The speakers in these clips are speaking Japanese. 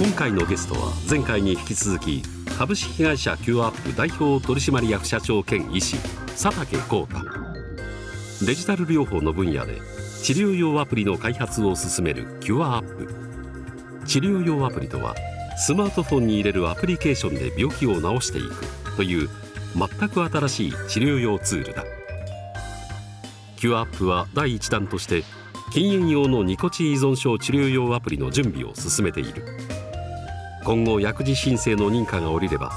今回のゲストは前回に引き続き株式会社 Q アップ代表取締役社長兼医師佐竹浩太。デジタル療法の分野で治療用アプリの開発を進める Q アップ。治療用アプリとはスマートフォンに入れるアプリケーションで病気を治していくという全く新しい治療用ツールだ。Q アップは第1弾として禁煙用のニコチ依存症治療用アプリの準備を進めている。今後薬事申請の認可が下りれば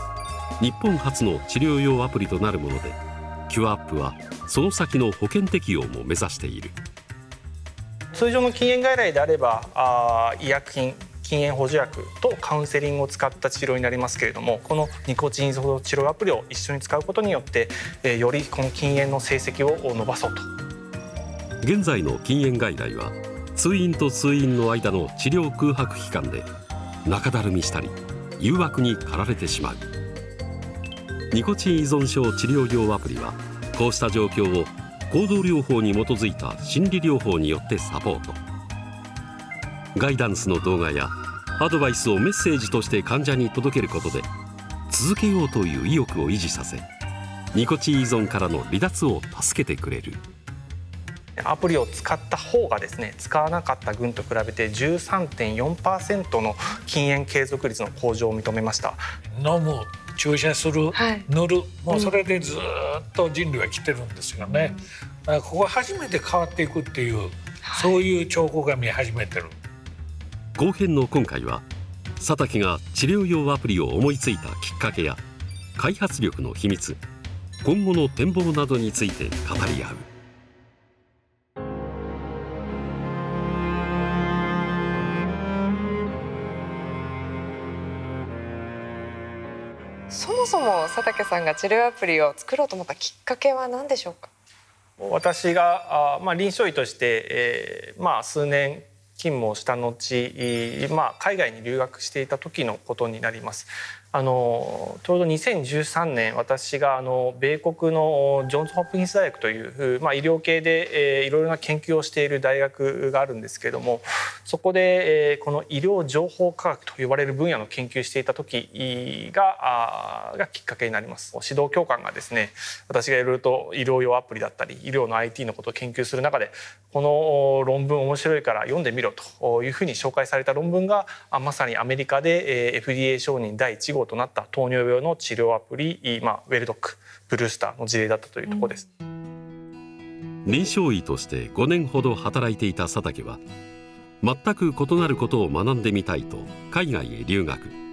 日本初の治療用アプリとなるもので Q アップはその先の保険適用も目指している。通常の禁煙外来であればあ医薬品禁煙補助薬とカウンセリングを使った治療になりますけれどもこのニコチン依存治療アプリを一緒に使うことによって、えよりこの禁煙の成績を伸ばそうと。現在の禁煙外来は通院と通院の間の治療空白期間で中だるみしたり誘惑に駆られてしまうニコチン依存症治療用アプリはこうした状況を行動療法に基づいた心理療法によってサポートガイダンスの動画やアドバイスをメッセージとして患者に届けることで続けようという意欲を維持させニコチン依存からの離脱を助けてくれる。アプリを使った方がですね使わなかった群と比べて13.4%の禁煙継続率の向上を認めました。飲む注射する、はい、塗るもうそれでずっと人類は来てるんですよね、だからここ初めて変わっていくっていう、はい、そういう兆候が見始めてる。後編の今回は佐竹が治療用アプリを思いついたきっかけや開発力の秘密今後の展望などについて語り合う。そも佐竹さんが治療アプリを作ろうと思ったきっかけは何でしょうか？私があ、まあ、臨床医として、えーまあ、数年勤務をした後、まあ、海外に留学していた時のことになります。あのちょうど2013年私があの米国のジョンズ・ホップキンス大学という、まあ、医療系で、えー、いろいろな研究をしている大学があるんですけれどもそこで、えー、この医療情報科学と呼ばれる分野の研究していた時があがきっかけになります。指導教官がですね私がいろいろと医療用アプリだったり医療の IT のことを研究する中でこの論文面白いから読んでみろというふうに紹介された論文がまさにアメリカで FDA 承認第1号となった糖尿病の治療アプリ、まあ、ウェルドックブルースターの事例だったというところです。うん、臨床医として5年ほど働いていた佐竹は全く異なることを学んでみたいと海外へ留学。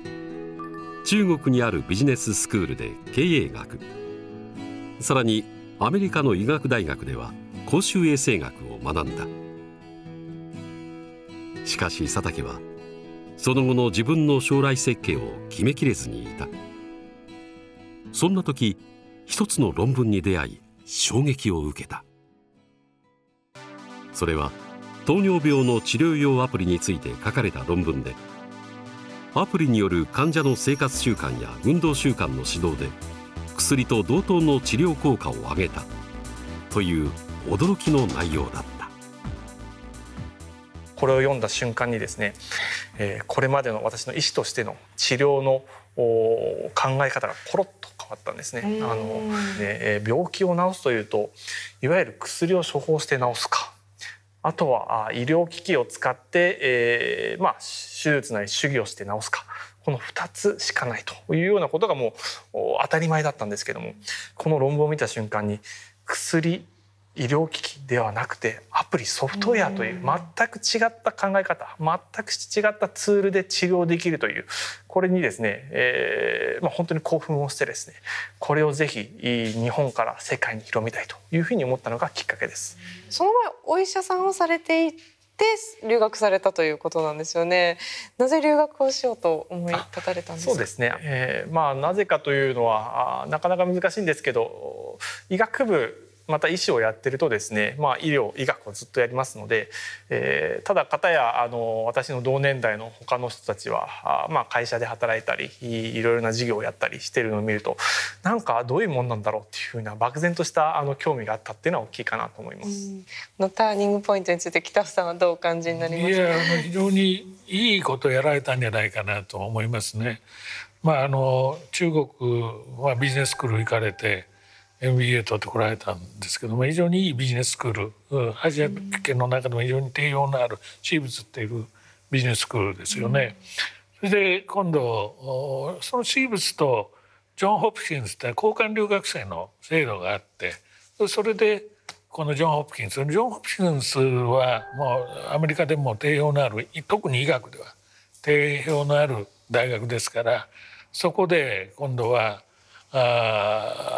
中国にあるビジネススクールで経営学。さらにアメリカの医学大学では公衆衛生学を学んだ。しかし佐竹はその後の自分の将来設計を決めきれずにいた。そんな時一つの論文に出会い衝撃を受けた。それは糖尿病の治療用アプリについて書かれた論文でアプリによる患者の生活習慣や運動習慣の指導で薬と同等の治療効果を上げたという驚きの内容だった。これを読んだ瞬間にですね、えー、これまでの私の医師としての治療の考え方がコロッと変わったんですね。あのね病気を治すというといわゆる薬を処方して治すか。あとは医療機器を使って、えー、まあ手術なり手技をして治すか。この2つしかないというようなことがもう当たり前だったんですけどもこの論文を見た瞬間に薬医療機器ではなくてアプリソフトウェアという全く違った考え方全く違ったツールで治療できるというこれにですね、えーまあ、本当に興奮をしてですねこれをぜひ日本から世界に広めたいというふうに思ったのがきっかけです。その前お医者さんをされていて留学されたということなんですよね。なぜ留学をしようと思い立たれたんですか？そうですね。えー、まあなぜかというのはなかなか難しいんですけど、医学部また医師をやってるとですね、まあ、医療医学をずっとやりますので、えー、ただ方やあの私の同年代の他の人たちはあ、まあ、会社で働いたりいろいろな事業をやったりしてるのを見るとなんかどういうもんなんだろうっていうふうな漠然としたあの興味があったっていうのは大きいかなと思います。のターニングポイントについて北さんはどうお感じになりますか？非常にいいことやられたんじゃないかなと思いますね。まああの中国はビジネススクール行かれて MBA 取ってこられたんですけども非常にいいビジネススクールアジア圏の中でも非常に定評のあるシーブスっていうビジネススクールですよね。それで今度そのシーブスとジョン・ホプキンスって交換留学生の制度があってそれでこのジョン・ホプキンスジョン・ホプキンスはもうアメリカでも定評のある特に医学では定評のある大学ですからそこで今度はあ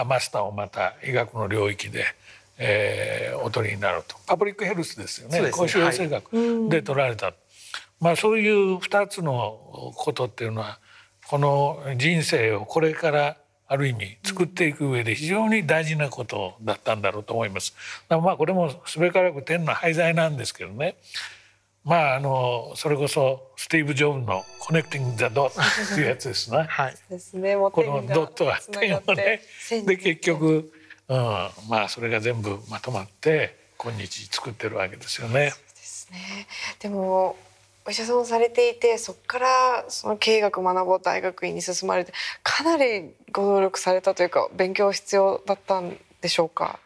まあ、マスターをまた医学の領域で、えー、お取りになると。パブリックヘルスですよね。ね公衆衛生学で取られた、はい、まあ、そういう2つのことっていうのはこの人生をこれからある意味作っていく上で非常に大事なことだったんだろうと思います。まあこれもすべからく天の廃材なんですけどねまああのそれこそスティーブ・ジョブの「コネクティング・ザ・ドット」っていうやつですね。はい、ですね。このドットは点をねで結局、うん、まあそれが全部まとまって今日作ってるわけですよね。そうですね。でもお医者さんをされていてそこからその経営学学ぼう大学院に進まれてかなりご努力されたというか勉強必要だったんでしょうか？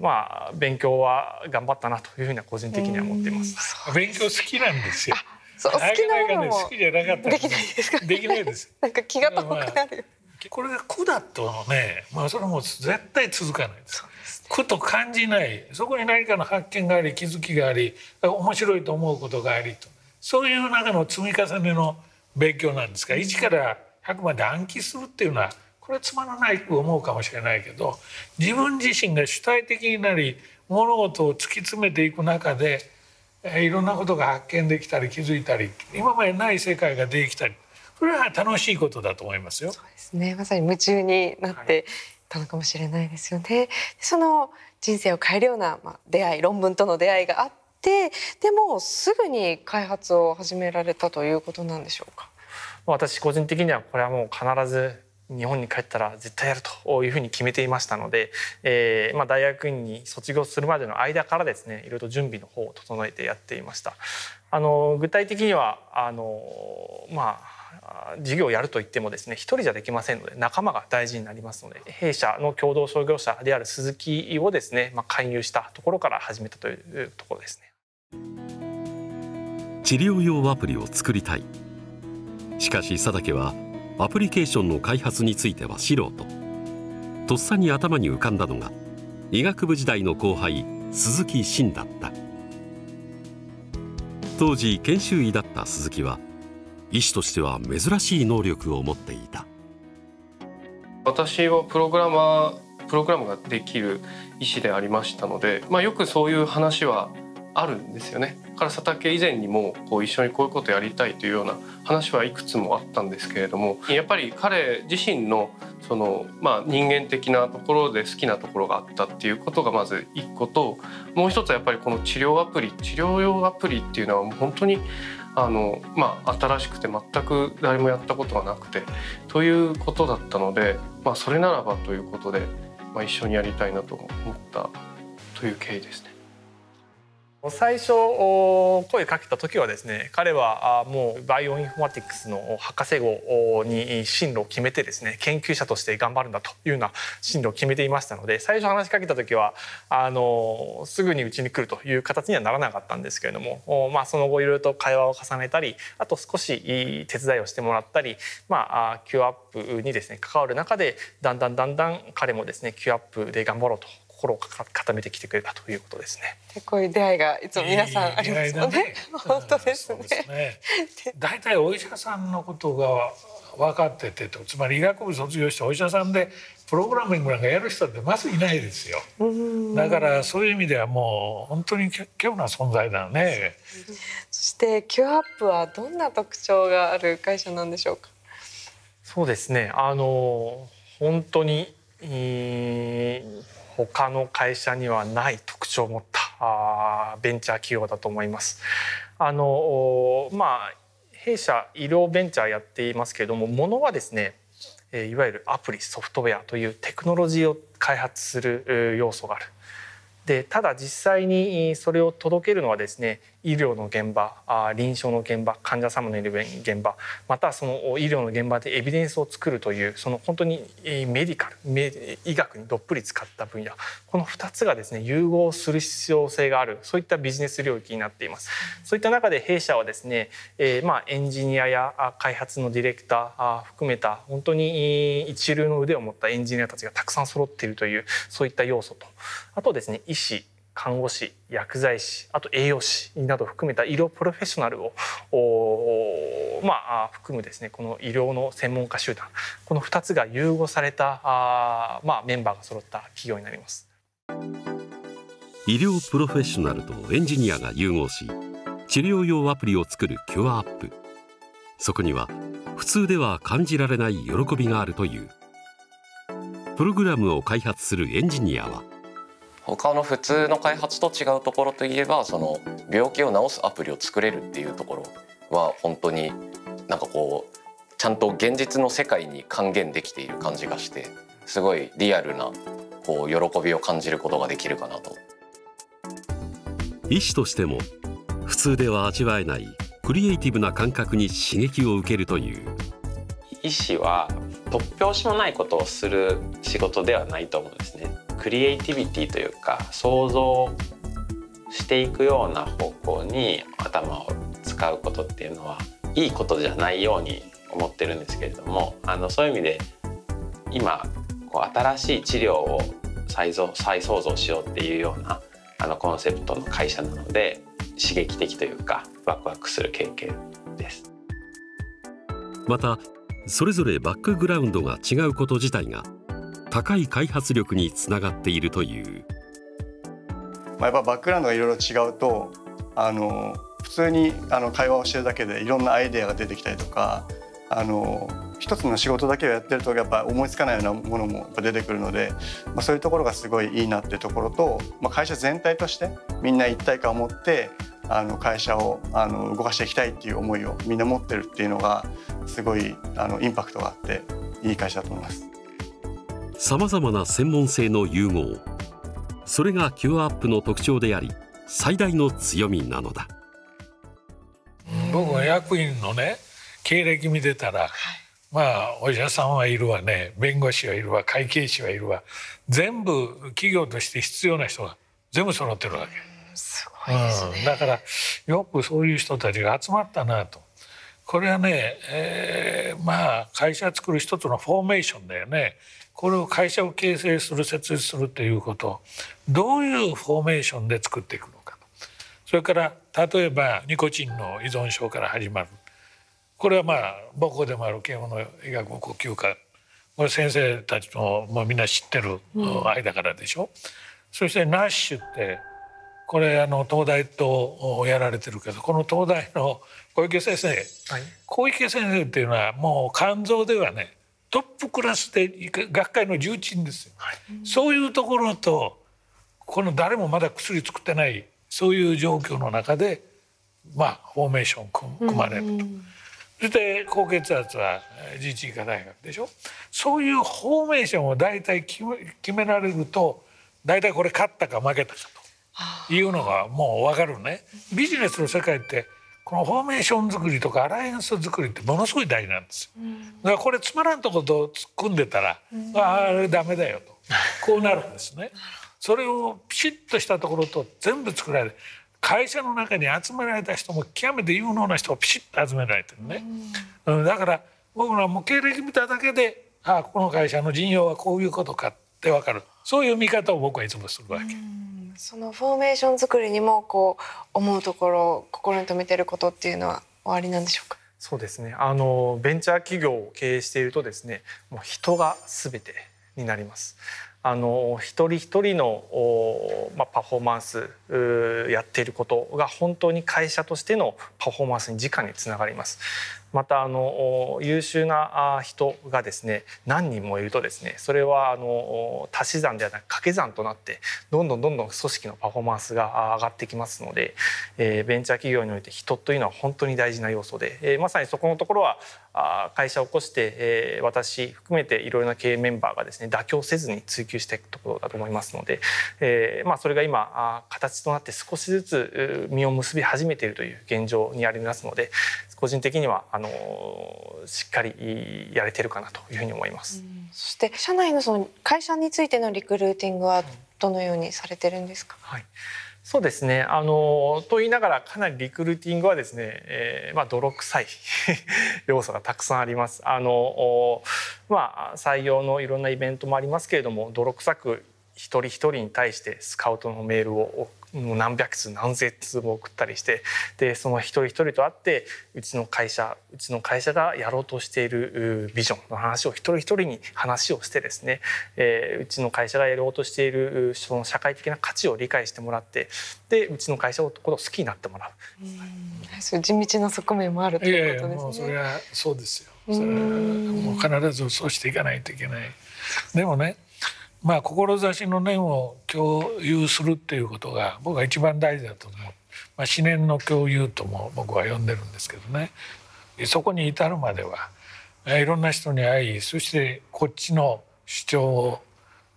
まあ勉強は頑張ったなというふうには個人的には思っています。勉強好きなんですよ。そう好きなもの好きじゃなかったできないですか、できないです。なんか気が遠くなる。まあ、これが苦だとね、まあそれも絶対続かないです。苦と感じないそこに何かの発見があり気づきがあり面白いと思うことがありとそういう中の積み重ねの勉強なんですが1から100まで暗記するっていうのはこれはつまらないと思うかもしれないけど自分自身が主体的になり物事を突き詰めていく中でいろんなことが発見できたり気づいたり今までない世界ができたりそれは楽しいことだと思いますよ。そうですねまさに夢中になってたのかもしれないですよね。はい、その人生を変えるような、まあ、出会い論文との出会いがあってでもすぐに開発を始められたということなんでしょうか？私個人的にはこれはもう必ず日本に帰ったら絶対やるというふうに決めていましたので、えーまあ、大学院に卒業するまでの間からですねいろいろと準備の方を整えてやっていました。あの具体的にはあのまあ授業をやるといってもですね一人じゃできませんので仲間が大事になりますので弊社の共同創業者である鈴木をですね、まあ、勧誘したところから始めたというところですね。治療用アプリを作りたいしかし佐竹はアプリケーションの開発については素人。とっさに頭に浮かんだのが医学部時代の後輩鈴木真だった。当時研修医だった鈴木は医師としては珍しい能力を持っていた。私はプログラマープログラムができる医師でありましたので、まあ、よくそういう話はあるんですよね。から佐竹以前にもこう一緒にこういうことやりたいというような話はいくつもあったんですけれどもやっぱり彼自身のその、まあ、人間的なところで好きなところがあったっていうことがまず一個ともう一つはやっぱりこの治療アプリ治療用アプリっていうのは本当にあの、まあ、新しくて全く誰もやったことがなくてということだったので、まあ、それならばということで、まあ、一緒にやりたいなと思ったという経緯です。最初声かけた時はですね彼はもうバイオインフォマティクスの博士号に進路を決めてですね研究者として頑張るんだというような進路を決めていましたので最初話しかけた時はあのすぐにうちに来るという形にはならなかったんですけれども、まあ、その後いろいろと会話を重ねたりあと少し手伝いをしてもらったり、まあ、Q アップにですね関わる中でだんだんだんだん彼もですね Q アップで頑張ろうと心を固めてきてくれたということですね。こういう出会いがいつも皆さんありますよね。ね本当ですね。大体、ね、お医者さんのことが分かっててとつまり医学部卒業してお医者さんでプログラミングなんかやる人ってまずいないですよ。だからそういう意味ではもう本当に稀有な存在だね。そしてキュアアップはどんな特徴がある会社なんでしょうか？そうですね。あの本当に他の会社にはない特徴を持ったあベンチャー企業だと思います。あのまあ弊社医療ベンチャーやっていますけれどもものはですねいわゆるアプリソフトウェアというテクノロジーを開発する要素があるでただ実際にそれを届けるのはですね医療の現場臨床の現場患者様のいる現場またその医療の現場でエビデンスを作るというその本当にメディカル医学にどっぷり使った分野。この2つがですね融合する必要性があるそういったビジネス領域になっています。そういった中で弊社はですね、えー、まあエンジニアや開発のディレクター含めた本当に一流の腕を持ったエンジニアたちがたくさん揃っているというそういった要素と。あとですね医師。看護師薬剤師あと栄養士など含めた医療プロフェッショナルをまあ、含むですねこの医療の専門家集団。この2つが融合されたあ、まあ、メンバーが揃った企業になります。医療プロフェッショナルとエンジニアが融合し治療用アプリを作るキュアアップ。そこには普通では感じられない喜びがあるという。プログラムを開発するエンジニアは他の普通の開発と違うところといえばその病気を治すアプリを作れるっていうところは本当になんかこうちゃんと現実の世界に還元できている感じがしてすごいリアルなこう喜びを感じることができるかなと。医師としても普通では味わえないクリエイティブな感覚に刺激を受けるという医師は突拍子もないことをする仕事ではないと思うんですねクリエイティビティというか想像していくような方向に頭を使うことっていうのはいいことじゃないように思ってるんですけれどもあのそういう意味で今こう新しい治療を再造再創造しようっていうようなあのコンセプトの会社なので刺激的というかワクワクする経験です。またそれぞれバックグラウンドが違うこと自体が高い開発力につながっているという。まあ、やっぱバックグラウンドがいろいろ違うとあの普通にあの会話をしてるだけでいろんなアイデアが出てきたりとかあの一つの仕事だけをやってるとやっぱ思いつかないようなものも出てくるので、まあ、そういうところがすごいいいなっていうところと、まあ、会社全体としてみんな一体感を持ってあの会社をあの動かしていきたいっていう思いをみんな持ってるっていうのがすごいあのインパクトがあっていい会社だと思います。さまざまな専門性の融合。それがキュアアップの特徴であり最大の強みなのだ。僕は役員のね経歴見てたら、はい、まあお医者さんはいるわね。弁護士はいるわ。会計士はいるわ。全部企業として必要な人が全部揃ってるわけ。すごいですね、うん、だからよくそういう人たちが集まったなと。これはね、えー、まあ会社作る一つのフォーメーションだよね。これを会社を形成する設立するということ。どういうフォーメーションで作っていくのかそれから例えばニコチンの依存症から始まる。これはまあ母校でもある慶応の医学部呼吸科。これ先生たちももうみんな知ってる間からでしょ、うん、そしてナッシュってこれあの東大とやられてるけどこの東大の小池先生、はい、小池先生っていうのはもう肝臓ではねトップクラスで学会の重鎮ですよ、はい、そういうところとこの誰もまだ薬作ってないそういう状況の中でまあフォーメーション組まれると。そして高血圧は自治医科大学でしょ？そういうフォーメーションを大体決め決められると大体これ勝ったか負けたかと。いうのがもう分かるね。ビジネスの世界ってこのフォーメーション作りとかアライアンス作りってものすごい大事なんですよ。だからこれつまらんとこと突っ込んでたら、うん、あれダメだよとこうなるんですね。それをピシッとしたところと全部作られ会社の中に集められた人も極めて有能な人をピシッと集められてるね。うん、だから僕らも経歴見ただけでああこの会社の陣容はこういうことかって分かるそういう見方を僕はいつもするわけ。そのフォーメーション作りにもこう思うところ心に留めてることっていうのはおありなんでしょうか？そうですね。あのベンチャー企業を経営しているとですねもう人が全てになります。あの一人一人の、まあ、パフォーマンスやっていることが本当に会社としてのパフォーマンスに直につながります。またあの優秀な人がですね何人もいるとですねそれはあの足し算ではなく掛け算となってどんどんどんどん組織のパフォーマンスが上がってきますので、えー、ベンチャー企業において人というのは本当に大事な要素で、えー、まさにそこのところは会社を起こして、えー、私含めていろいろな経営メンバーがですね妥協せずに追求していくところだと思いますので、えーまあ、それが今形となって少しずつ実を結び始めているという現状にありますので個人的にはあのしっかりやれてるかなというふうに思います。そして社内のその会社についてのリクルーティングはどのようにされてるんですか？はい。そうですねあのと言いながらかなりリクルーティングはですね、えー、まあ、泥臭い 要素がたくさんあります。あのまあ、採用のいろんなイベントもありますけれども泥臭く一人一人に対してスカウトのメールをもう何百通何千通も送ったりしてでその一人一人と会ってうちの会社うちの会社がやろうとしているビジョンの話を一人一人に話をしてですね、えー、うちの会社がやろうとしているその社会的な価値を理解してもらってでうちの会社のことを好きになってもらう。うそう地道な側面もあるということですね。いやいやもうそれはそうですよ。それはもう必ずそうしていかないといけない。でもねまあ志の念を共有するっていうことが僕は一番大事だと思う、まあ、思念の共有とも僕は呼んでるんですけどねそこに至るまではいろんな人に会いそしてこっちの主張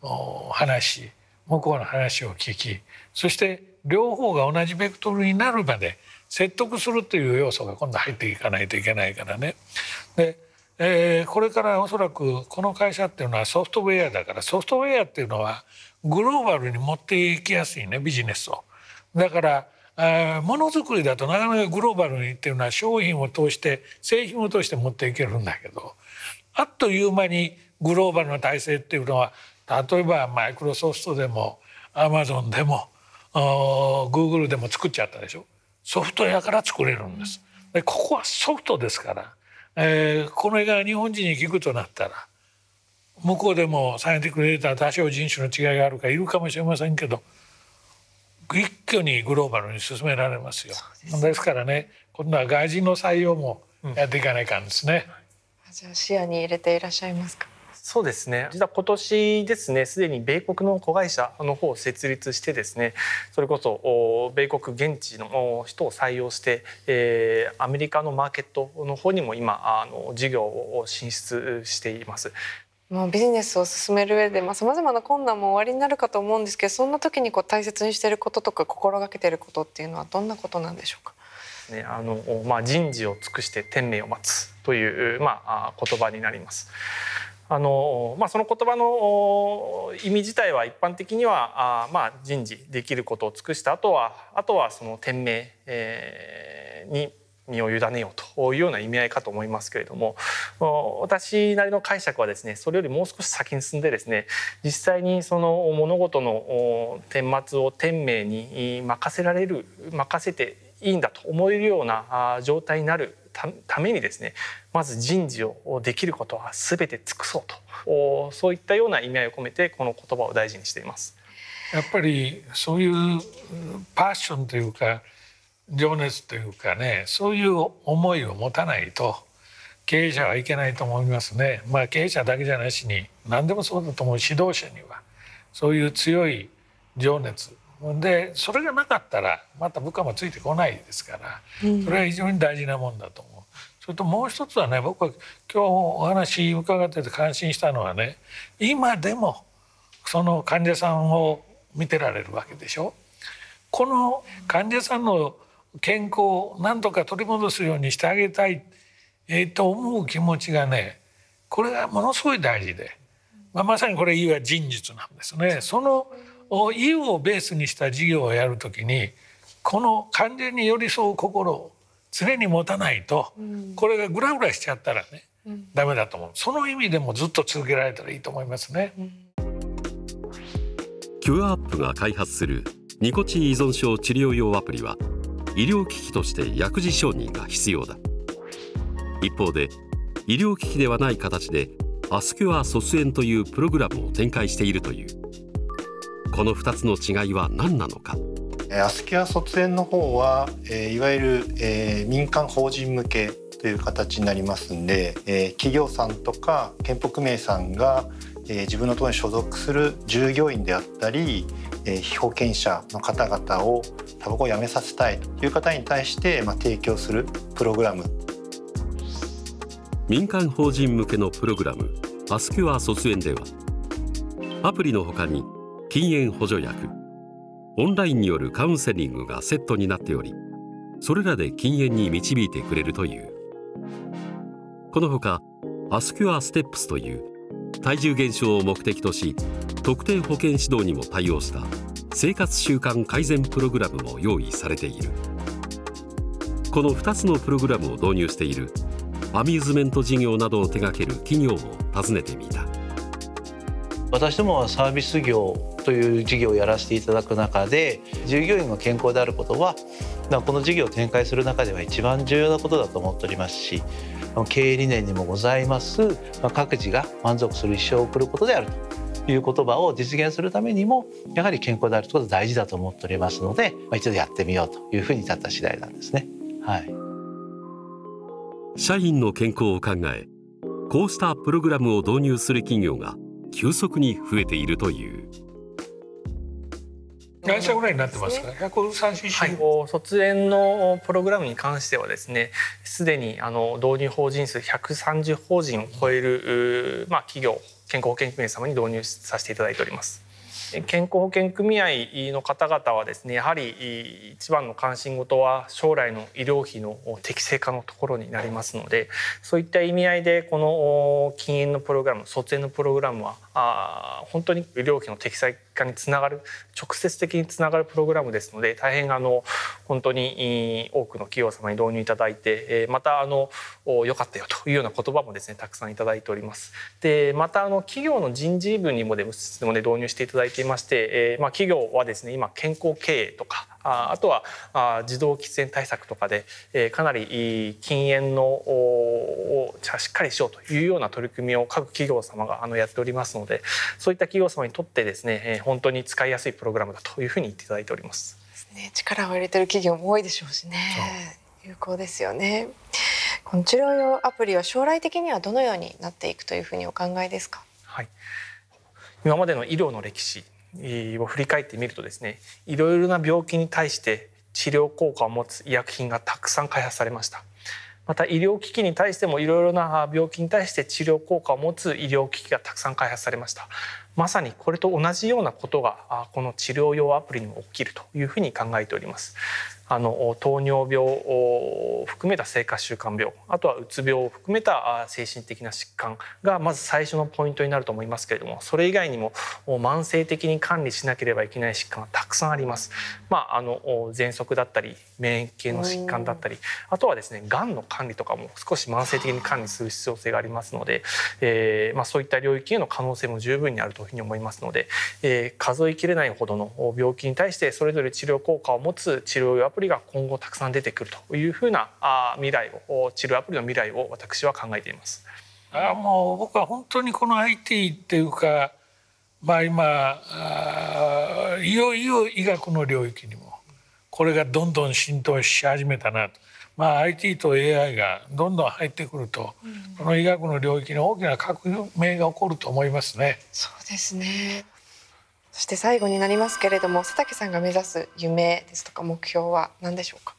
を話し向こうの話を聞きそして両方が同じベクトルになるまで説得するという要素が今度入っていかないといけないからね。でえー、これからおそらくこの会社っていうのはソフトウェアだからソフトウェアっていうのはグローバルに持っていきやすいねビジネスを。だからものづくりだとなかなかグローバルにっていうのは商品を通して製品を通して持っていけるんだけどあっという間にグローバルな体制っていうのは例えばマイクロソフトでもアマゾンでもグーグルでも作っちゃったでしょソフトウェアから作れるんです。でここはソフトですからえー、これが日本人に聞くとなったら向こうでもサイエンティックデータ多少人種の違いがあるかいるかもしれませんけど一挙にグローバルに進められますよ。ですからね今度は外人の採用もやっていかないかんですね。うん、じゃあ視野に入れていらっしゃいますか？そうですね実は今年ですねすでに米国の子会社の方を設立してですねそれこそ米国現地の人を採用して、えー、アメリカのマーケットの方にも今あの事業を進出しています。もうビジネスを進める上でさまざ、まな困難も終わりになるかと思うんですけどそんな時にこう大切にしていることとか心がけていることっていうのはどんなことなんでしょうか？ね、あのまあ、人事を尽くして天命を待つという、まあ、言葉になります。あのまあ、その言葉の意味自体は一般的にはあ、まあ、人事できることを尽くした後はあとはその天命、えー、に身を委ねようというような意味合いかと思いますけれども私なりの解釈はですねそれよりもう少し先に進んでですね実際にその物事の顛末を天命に任せられる任せていいんだと思えるような状態になるためにですねまず人事をできることは全て尽くそうとそういったような意味合いを込めてこの言葉を大事にしています。やっぱりそういうパッションというか情熱というかねそういう思いを持たないと経営者はいけないと思いますね。まあ経営者だけじゃなしに何でもそうだと思う指導者にはそういう強い情熱でそれがなかったらまた部下もついてこないですからそれは非常に大事なもんだと思う。それともう一つはね僕は今日お話伺ってて感心したのはね今でもその患者さんを見てられるわけでしょ。この患者さんの健康を何とか取り戻すようにしてあげたい、えー、と思う気持ちがねこれがものすごい大事で、まあ、まさにこれいわ人術なんですね。その意をベースにした事業をやるときにこの完全に寄り添う心を常に持たないと、これがグラグラしちゃったらね、うん、ダメだと思う。その意味でもずっと続けられたらいいと思いますね。キュアアップが開発するニコチン依存症治療用アプリは医療機器として薬事承認が必要だ。一方で医療機器ではない形でアスキュア卒園というプログラムを展開しているというこの2つの違いは何なのか？アスキュア卒園の方は、えー、いわゆる、えー、民間法人向けという形になりますんで、えー、企業さんとか健保組合さんが、えー、自分のところに所属する従業員であったり、えー、被保険者の方々をタバコをやめさせたいという方に対して、まあ、提供するプログラム。民間法人向けのプログラムアスキュア卒園ではアプリのほかに禁煙補助薬。オンラインによるカウンセリングがセットになっておりそれらで禁煙に導いてくれるという。このほかアスキュアステップスという体重減少を目的とし特定保健指導にも対応した生活習慣改善プログラムも用意されている。この2つのプログラムを導入しているアミューズメント事業などを手掛ける企業を訪ねてみた。私どもはサービス業という事業をやらせていただく中で従業員が健康であることはこの事業を展開する中では一番重要なことだと思っておりますし経営理念にもございます各自が満足する一生を送ることであると。いう言葉を実現するためにもやはり健康であることが大事だと思っておりますので一度やってみようというふうに至った次第なんですね。はい。社員の健康を考えこうしたプログラムを導入する企業が急速に増えているという。何社ぐらいになってますか？130社、はい、卒園のプログラムに関してはですねすでにあの導入法人数130法人を超える、まあ、企業健康保険組合様に導入させていただいております。健康保険組合の方々はですねやはり一番の関心事は将来の医療費の適正化のところになりますのでそういった意味合いでこの禁煙のプログラム卒園のプログラムはあ本当に医療費の適正化につながる直接的につながるプログラムですので大変あの本当に多くの企業様に導入いただいてまたあの良かったよというような言葉もですねたくさんいただいております。でまたあの企業の人事部にもでも導入していただいていまして、えー、まあ企業はですね今健康経営とかああとはあ自動喫煙対策とかで、えー、かなり禁煙のをしっかりしようというような取り組みを各企業様があのやっておりますのでそういった企業様にとってですね、えー、本当に使いやすいプログラムだというふうに言っていただいております。ね、力を入れてる企業も多いでしょうしね有効ですよね。この治療用アプリは将来的にはどのようになっていくというふうにお考えですか？はい。今までの医療の歴史を振り返ってみるとですねいろいろな病気に対して治療効果を持つ医薬品がたくさん開発されました。また医療機器に対してもいろいろな病気に対して治療効果を持つ医療機器がたくさん開発されました。まさにこれと同じようなことがこの治療用アプリにも起きるというふうに考えております。あの糖尿病を含めた生活習慣病あとはうつ病を含めた精神的な疾患がまず最初のポイントになると思いますけれどもそれ以外にも慢性的に管理しなければいけない疾患がたくさんあります。まあ、あの喘息だったり免疫系の疾患だったりあとはですねがんの管理とかも少し慢性的に管理する必要性がありますので、えーまあ、そういった領域への可能性も十分にあるというふうに思いますので、えー、数えきれないほどの病気に対してそれぞれ治療効果を持つ治療用アプリプリが今後たくさん出てくるというふうなあ未来を治療アプリの未来を私は考えています。あもう僕は本当にこの IT っていうかまあ今あいよいよ医学の領域にもこれがどんどん浸透し始めたなと。まあ、IT と AI がどんどん入ってくると、うん、この医学の領域に大きな革命が起こると思いますね。そうですね。そして最後になりますけれども佐竹さんが目指す夢ですとか目標は何でしょうか？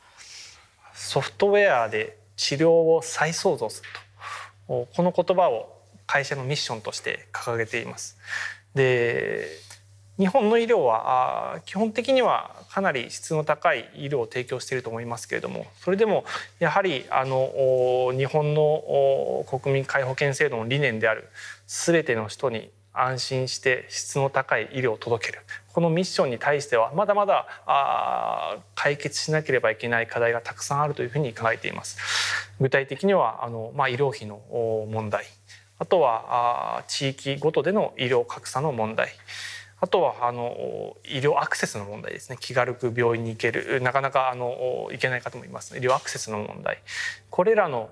ソフトウェアで治療を再創造するとこの言葉を会社のミッションとして掲げています。で日本の医療は基本的にはかなり質の高い医療を提供していると思いますけれどもそれでもやはりあの日本の国民皆保険制度の理念である全ての人に安心して質の高い医療を届ける。このミッションに対してはまだまだあ解決しなければいけない課題がたくさんあるというふうに考えています。具体的にはあの、まあ、医療費の問題。あとは地域ごとでの医療格差の問題。あとはあの医療アクセスの問題ですね。気軽く病院に行ける。なかなかあの行けない方もいます、ね、医療アクセスの問題。これらの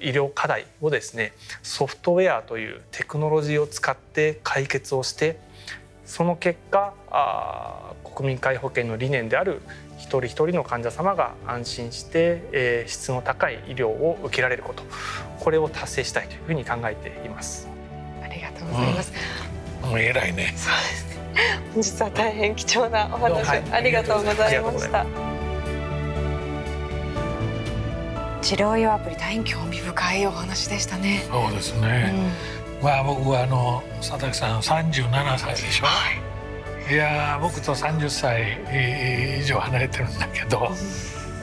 医療課題をですねソフトウェアというテクノロジーを使って解決をしてその結果あ国民皆保険の理念である一人一人の患者様が安心して、えー、質の高い医療を受けられること。これを達成したいというふうに考えています。ありがとうございます、うん、偉いね。そうですね。本日は大変貴重なお話、はい、ありがとうございました。治療用アプリ大変興味深いお話でしたね。そうですね、うん、まあ僕はあの佐竹さん37歳でしょ、はい。いや僕と30歳以上離れてるんだけど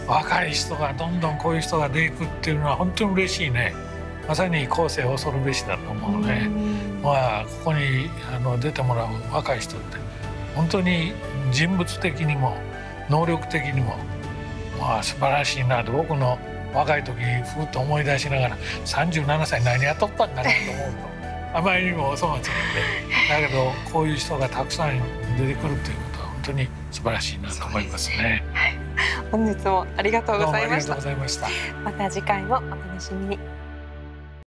若い人がどんどんこういう人が出ていくっていうのは本当に嬉しいね。まさに後世恐るべしだと思うねまあここにあの出てもらう若い人って本当に人物的にも能力的にもまあ素晴らしいなと僕の若い時ふっと思い出しながら37歳何やっとったんだなと思うと。あまりにもお粗末なんでだけどこういう人がたくさん出てくるということは本当に素晴らしいなと思いますね。はい、本日もありがとうございました。ままた次回もお楽しみに。